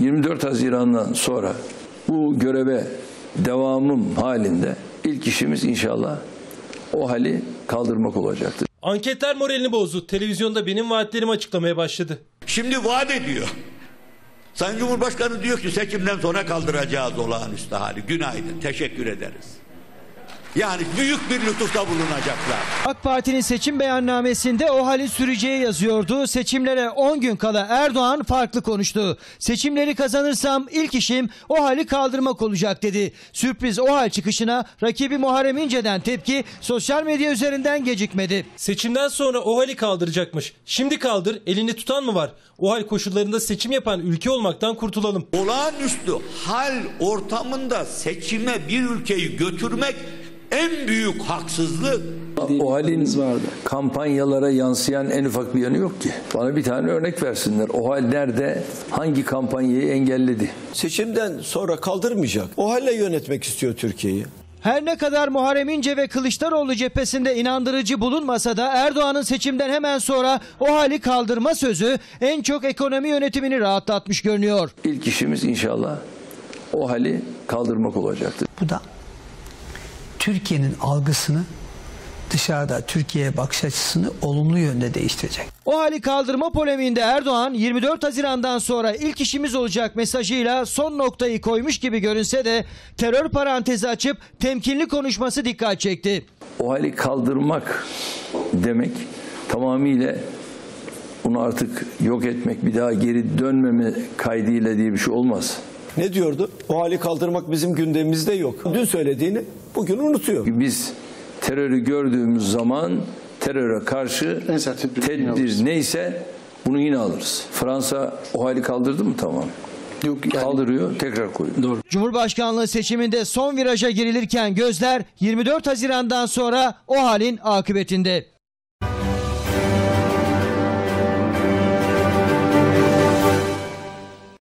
24 Haziran'dan sonra bu göreve devamım halinde ilk işimiz inşallah o hali kaldırmak olacaktır. Anketler moralini bozdu. Televizyonda benim vaatlerimi açıklamaya başladı. Şimdi vaat ediyor. Sayın Cumhurbaşkanı diyor ki seçimden sonra kaldıracağız olağanüstü hali. Günaydın, teşekkür ederiz. Yani büyük bir lütufta bulunacaklar. AK Parti'nin seçim beyannamesinde o halin süreceği yazıyordu. Seçimlere 10 gün kala Erdoğan farklı konuştu. Seçimleri kazanırsam ilk işim o hali kaldırmak olacak dedi. Sürpriz o hal çıkışına rakibi Muharrem İnce'den tepki sosyal medya üzerinden gecikmedi. Seçimden sonra OHAL'i kaldıracakmış. Şimdi kaldır, elini tutan mı var? OHAL koşullarında seçim yapan ülke olmaktan kurtulalım. Olağanüstü hal ortamında seçime bir ülkeyi götürmek en büyük haksızlık. O halin kampanyalara yansıyan en ufak bir yanı yok ki. Bana bir tane örnek versinler. O hal nerede hangi kampanyayı engelledi? Seçimden sonra kaldırmayacak. O halle yönetmek istiyor Türkiye'yi. Her ne kadar Muharrem İnce ve Kılıçdaroğlu cephesinde inandırıcı bulunmasa da Erdoğan'ın seçimden hemen sonra o hali kaldırma sözü en çok ekonomi yönetimini rahatlatmış görünüyor. İlk işimiz inşallah o hali kaldırmak olacaktır. Bu da Türkiye'nin algısını dışarıda Türkiye'ye bakış açısını olumlu yönde değiştirecek. O hali kaldırma polemiğinde Erdoğan 24 Haziran'dan sonra ilk işimiz olacak mesajıyla son noktayı koymuş gibi görünse de terör parantezi açıp temkinli konuşması dikkat çekti. O hali kaldırmak demek tamamıyla bunu artık yok etmek, bir daha geri dönmeme kaydıyla diye bir şey olmaz. Ne diyordu? O hali kaldırmak bizim gündemimizde yok. Dün söylediğini bugün unutuyor. Biz terörü gördüğümüz zaman teröre karşı tedbir neyse bunu yine alırız. Fransa o hali kaldırdı mı tamam. Yok yani Kaldırıyor tekrar koyuyor. doğru. Cumhurbaşkanlığı seçiminde son viraja girilirken gözler 24 Haziran'dan sonra o halin akıbetinde.